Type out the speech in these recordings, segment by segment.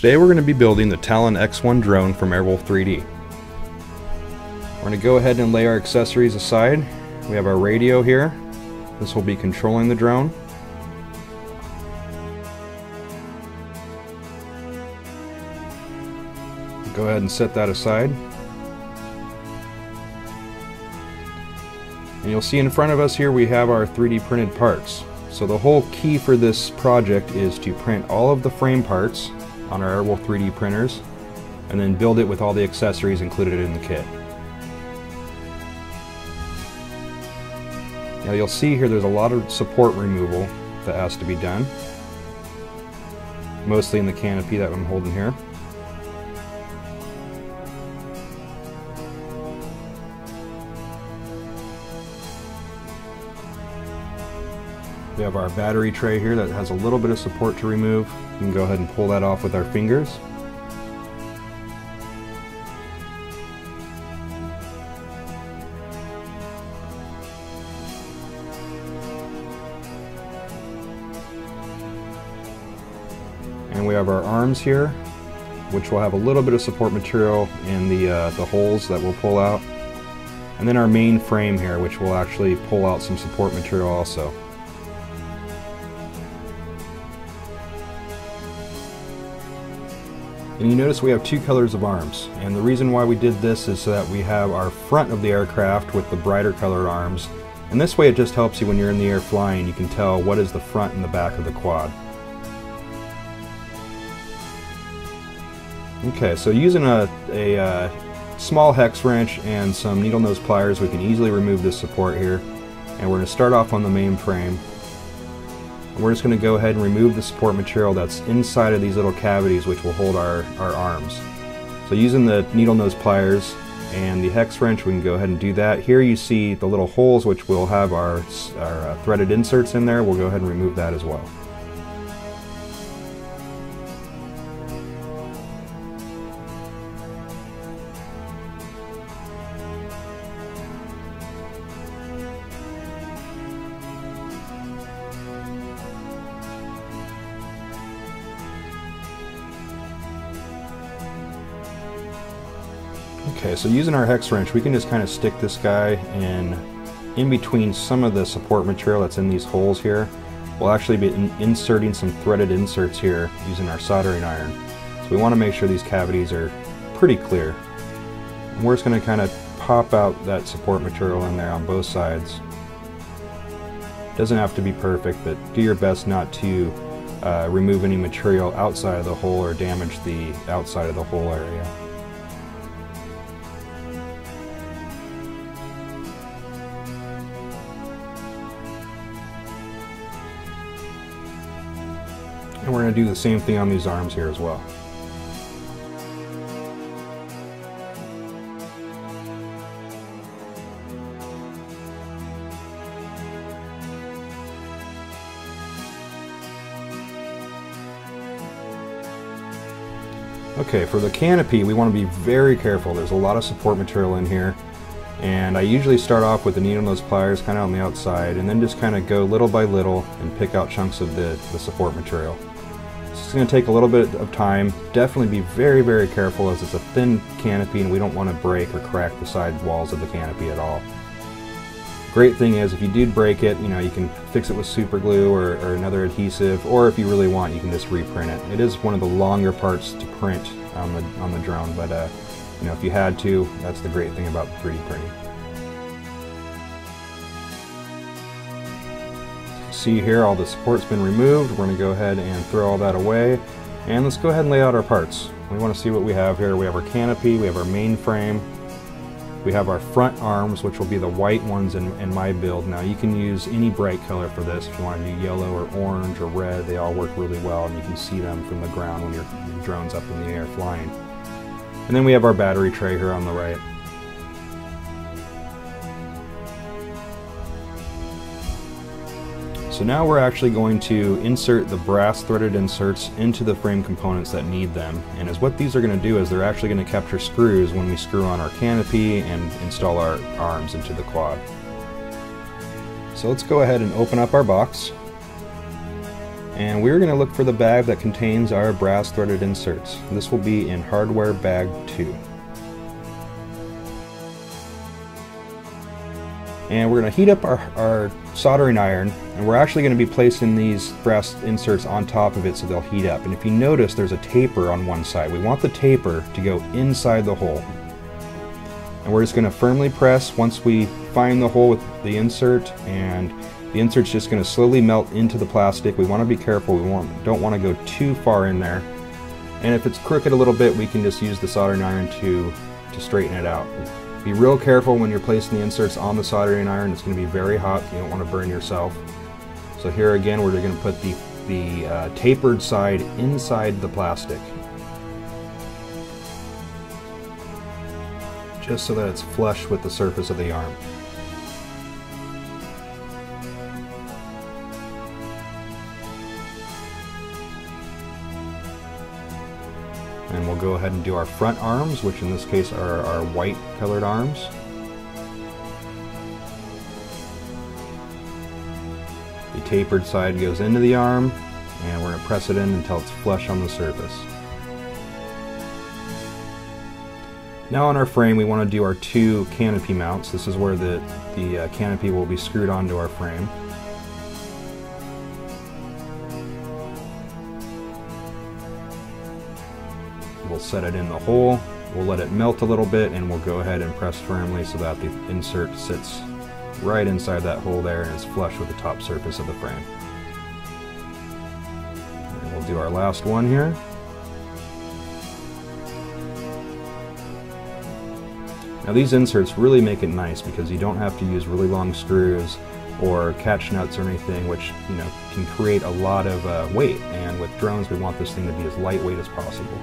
Today we're going to be building the Talon X1 drone from Airwolf 3D. We're going to go ahead and lay our accessories aside. We have our radio here. This will be controlling the drone. Go ahead and set that aside. And you'll see in front of us here we have our 3D printed parts. So the whole key for this project is to print all of the frame parts on our Airwolf 3D printers and then build it with all the accessories included in the kit. Now you'll see here there's a lot of support removal that has to be done. Mostly in the canopy that I'm holding here. We have our battery tray here that has a little bit of support to remove. We can go ahead and pull that off with our fingers. And we have our arms here, which will have a little bit of support material in the, uh, the holes that we'll pull out. And then our main frame here, which will actually pull out some support material also. And you notice we have two colors of arms. And the reason why we did this is so that we have our front of the aircraft with the brighter colored arms. And this way it just helps you when you're in the air flying, you can tell what is the front and the back of the quad. Okay, so using a, a uh, small hex wrench and some needle nose pliers, we can easily remove this support here. And we're going to start off on the main frame. We're just going to go ahead and remove the support material that's inside of these little cavities which will hold our, our arms. So using the needle nose pliers and the hex wrench we can go ahead and do that. Here you see the little holes which will have our, our uh, threaded inserts in there. We'll go ahead and remove that as well. Okay, so using our hex wrench, we can just kind of stick this guy in in between some of the support material that's in these holes here. We'll actually be in inserting some threaded inserts here using our soldering iron. So we want to make sure these cavities are pretty clear. And we're just going to kind of pop out that support material in there on both sides. Doesn't have to be perfect, but do your best not to uh, remove any material outside of the hole or damage the outside of the hole area. And we're going to do the same thing on these arms here as well. Okay, for the canopy, we want to be very careful. There's a lot of support material in here. And I usually start off with the needle nose pliers kind of on the outside and then just kind of go little by little and pick out chunks of the, the support material. It's going to take a little bit of time. Definitely be very, very careful as it's a thin canopy and we don't want to break or crack the side walls of the canopy at all. Great thing is if you did break it, you know, you can fix it with super glue or, or another adhesive, or if you really want, you can just reprint it. It is one of the longer parts to print on the, on the drone, but uh, you know, if you had to, that's the great thing about 3D printing. See here, all the support's been removed. We're going to go ahead and throw all that away. And let's go ahead and lay out our parts. We want to see what we have here. We have our canopy, we have our main frame, we have our front arms, which will be the white ones in, in my build. Now you can use any bright color for this. If you want to do yellow or orange or red, they all work really well and you can see them from the ground when your drone's up in the air flying. And then we have our battery tray here on the right. So now we're actually going to insert the brass threaded inserts into the frame components that need them. And as what these are going to do is they're actually going to capture screws when we screw on our canopy and install our arms into the quad. So let's go ahead and open up our box. And we're going to look for the bag that contains our brass threaded inserts. This will be in hardware bag 2. And we're going to heat up our, our soldering iron and we're actually going to be placing these brass inserts on top of it so they'll heat up. And if you notice there's a taper on one side. We want the taper to go inside the hole. And we're just going to firmly press once we find the hole with the insert and the insert's just going to slowly melt into the plastic. We want to be careful. We want, don't want to go too far in there. And if it's crooked a little bit, we can just use the soldering iron to, to straighten it out. Be real careful when you're placing the inserts on the soldering iron. It's going to be very hot. You don't want to burn yourself. So here again, we're going to put the, the uh, tapered side inside the plastic. Just so that it's flush with the surface of the arm. And we'll go ahead and do our front arms, which in this case are our white colored arms. The tapered side goes into the arm, and we're going to press it in until it's flush on the surface. Now on our frame we want to do our two canopy mounts. This is where the, the uh, canopy will be screwed onto our frame. We'll set it in the hole, we'll let it melt a little bit, and we'll go ahead and press firmly so that the insert sits right inside that hole there and is flush with the top surface of the frame. And we'll do our last one here. Now these inserts really make it nice because you don't have to use really long screws or catch nuts or anything which you know can create a lot of uh, weight and with drones we want this thing to be as lightweight as possible.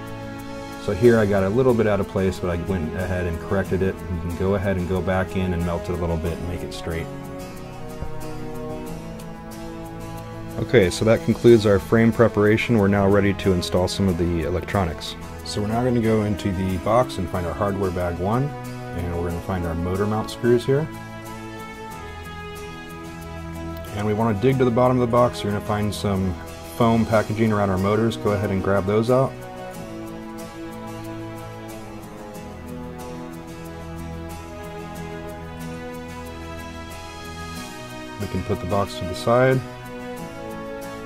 So here I got a little bit out of place, but I went ahead and corrected it. You can go ahead and go back in and melt it a little bit and make it straight. Okay, so that concludes our frame preparation. We're now ready to install some of the electronics. So we're now going to go into the box and find our hardware bag one, and we're going to find our motor mount screws here. And we want to dig to the bottom of the box. You're going to find some foam packaging around our motors. Go ahead and grab those out. We can put the box to the side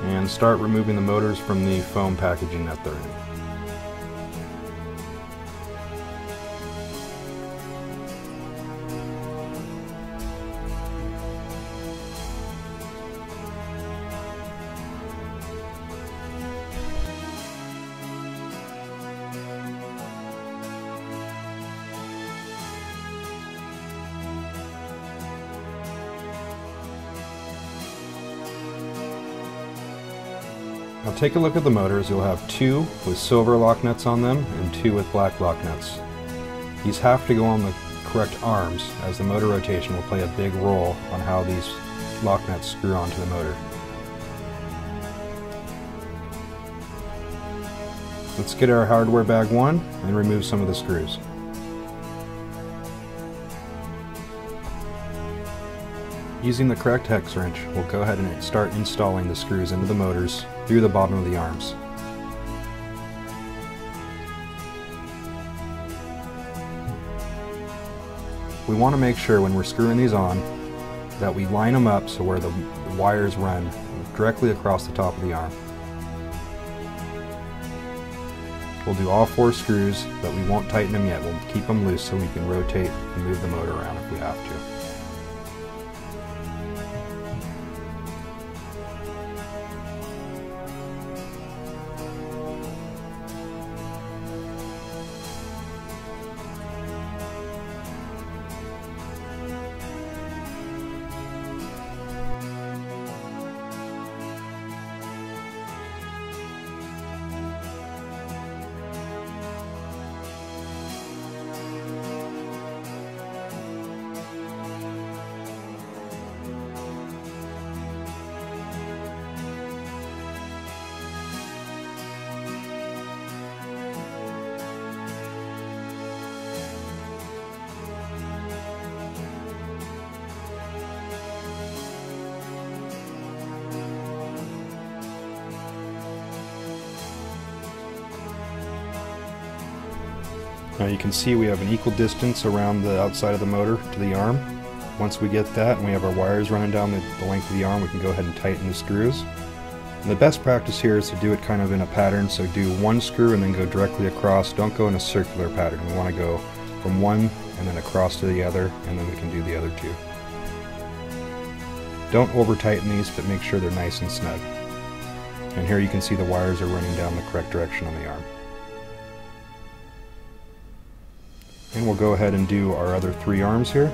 and start removing the motors from the foam packaging that they're in. Take a look at the motors. You'll have two with silver lock nuts on them and two with black lock nuts. These have to go on the correct arms as the motor rotation will play a big role on how these lock nuts screw onto the motor. Let's get our hardware bag one and remove some of the screws. Using the correct hex wrench, we'll go ahead and start installing the screws into the motors through the bottom of the arms. We want to make sure when we're screwing these on that we line them up so where the wires run directly across the top of the arm. We'll do all four screws, but we won't tighten them yet. We'll keep them loose so we can rotate and move the motor around if we have to. Now you can see we have an equal distance around the outside of the motor to the arm. Once we get that and we have our wires running down the, the length of the arm, we can go ahead and tighten the screws. And the best practice here is to do it kind of in a pattern, so do one screw and then go directly across. Don't go in a circular pattern. We want to go from one and then across to the other, and then we can do the other two. Don't over tighten these, but make sure they're nice and snug. And here you can see the wires are running down the correct direction on the arm. And we'll go ahead and do our other three arms here.